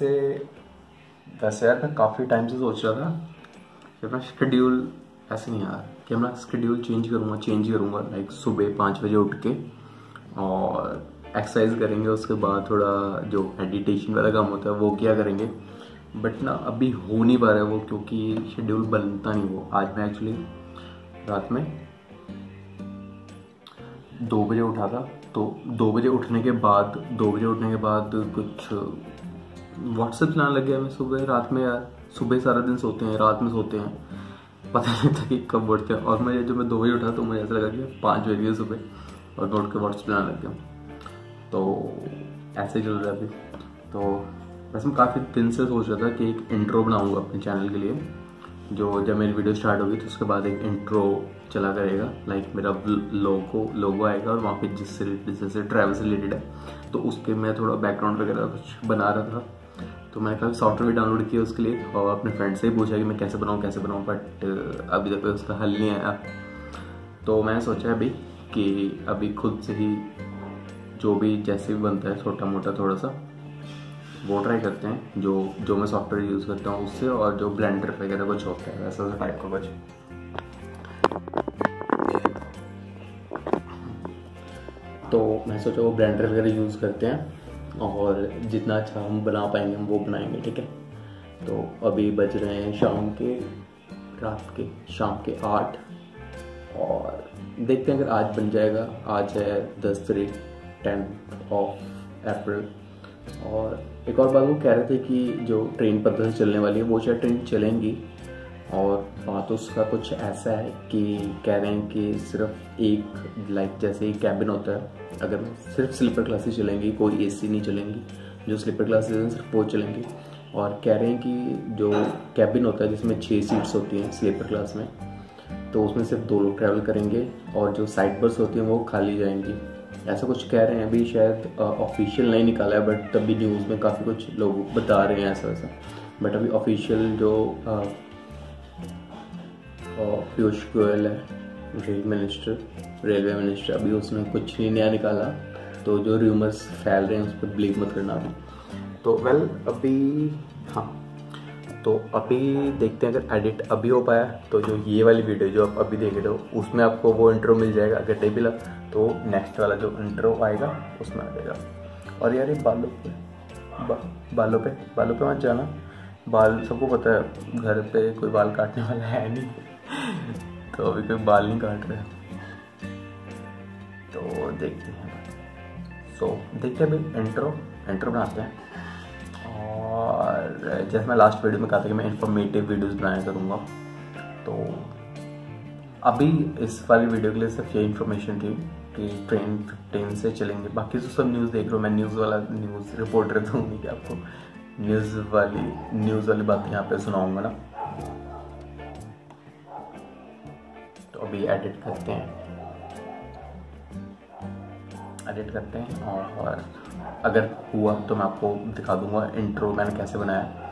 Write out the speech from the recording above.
वैसे वैसे यार मैं काफ़ी टाइम से सोच रहा था कि अपना शेड्यूल ऐसे नहीं यार, कि अपना शेड्यूल चेंज करूँगा चेंज करूँगा लाइक सुबह पाँच बजे उठ के और एक्सरसाइज करेंगे, उसके बाद थोड़ा जो मेडिटेशन वाला काम होता है वो क्या करेंगे। बट ना अभी हो नहीं पा रहा है वो, क्योंकि शेड्यूल बनता नहीं वो। आज मैं एक्चुअली रात में दो बजे उठा था तो दो बजे उठने के बाद, दो बजे उठने के बाद कुछ व्हाट्सएप चलाने लग गया मैं सुबह, रात में यार, सुबह सारा दिन सोते हैं, रात में सोते हैं। पता नहीं था कि कब उठते हैं। और मैं जब मैं दो बजे उठा तो मुझे ऐसा लगा कि पाँच बज गए सुबह, और मैं उठ के व्हाट्सएप चलाने लग गया। तो ऐसे ही चल रहा है अभी। तो वैसे मैं काफ़ी दिन से सोच रहा था कि एक इंट्रो बनाऊँगा अपने चैनल के लिए, जो जब मेरी वीडियो स्टार्ट होगी तो उसके बाद एक इंट्रो चला करेगा। लाइक मेरा लोगो लोगो आएगा, और वहाँ पे जिससे जैसे ट्रैवल से रिलेटेड है तो उसके मैं थोड़ा बैकग्राउंड वगैरह कुछ बना रहा था। तो मैंने काफ़ी सॉफ्टवेयर डाउनलोड किया उसके लिए और अपने फ्रेंड से ही पूछा कि मैं कैसे बनाऊँ कैसे बनाऊँ बट अभी तक उसका हल नहीं आया। तो मैंने सोचा अभी कि अभी खुद से ही जो भी जैसे भी बनता है छोटा मोटा थोड़ा सा वो ट्राई करते हैं, जो जो मैं सॉफ्टवेयर यूज़ करता हूँ उससे और जो ब्लेंडर वगैरह कुछ होता है, वैसा टाइप का कुछ। तो मैं सोचा वो ब्लेंडर वगैरह यूज़ करते हैं। और जितना अच्छा हम बना पाएँगे, हम वो बनाएँगे, ठीक है? तो अभी बज रहे हैं शाम के, रात के, शाम के आठ। और देखते हैं अगर आज बन जाएगा। आज है दस तारीख, टेंथ ऑफ़ अप्रैल। और एक और बात वो कह रहे थे कि जो ट्रेन पद्धति चलने वाली है, वो शायद ट्रेन चलेंगी। और बात उसका कुछ ऐसा है कि कह रहे हैं कि सिर्फ़ एक लाइक जैसे एक कैबिन होता है, अगर सिर्फ़ स्लीपर क्लासेस चलेंगी, कोई एसी नहीं चलेंगी, जो स्लीपर क्लासेस हैं सिर्फ़ वो चलेंगी। और कह रहे हैं कि जो कैबिन होता है, जिसमें छः सीट्स होती हैं स्लीपर क्लास में तो उसमें सिर्फ़ दो लोग ट्रैवल करेंगे और जो साइड बस होती हैं, वो खाली जाएँगी। ऐसा कुछ कह रहे हैं, अभी शायद ऑफिशियल नहीं निकाला है बट तभी न्यूज़ में काफ़ी कुछ लोग बता रहे हैं ऐसा वैसा बट अभी ऑफिशियल जो पीयूष गोयल है रेल मिनिस्टर रेलवे मिनिस्टर अभी उसने कुछ नहीं नया निकाला तो जो र्यूमर्स फैल रहे हैं उस पर बिलीव मत करना अभी। तो वेल अभी हाँ तो अभी देखते हैं अगर एडिट अभी हो पाया तो जो ये वाली वीडियो जो आप अभी देख रहे हो उसमें आपको वो इंट्रो मिल जाएगा अगर नहीं मिला तो नेक्स्ट वाला जो इंट्रो आएगा उसमें आ जाएगा। और यार ये बालों पे बा, बालों पे बालों पे मत जाना। बाल सबको पता है घर पे कोई बाल काटने वाला है नहीं। तो अभी कोई बाल नहीं काट रहे। तो देखते हैं। सो so, देखते हैं अभी इंट्रो इंट्रो बनाते हैं। और जैसे मैं लास्ट वीडियो में कहा था कि मैं इन्फॉर्मेटिव वीडियोस बनाया करूँगा। तो अभी इस वाली वीडियो के लिए सिर्फ़ ये इन्फॉर्मेशन थी कि ट्रेन ट्रेन से चलेंगे। बाकी तो सब न्यूज़ देख रहे हो मैं न्यूज़ वाला न्यूज़ रिपोर्टर दूँगी आपको। न्यूज़ वाली न्यूज़ वाली बात यहाँ पे सुनाऊँगा ना। तो अभी एडिट करते हैं। एडिट करते हैं और अगर हुआ तो मैं आपको दिखा दूँगा इंट्रो मैंने कैसे बनाया।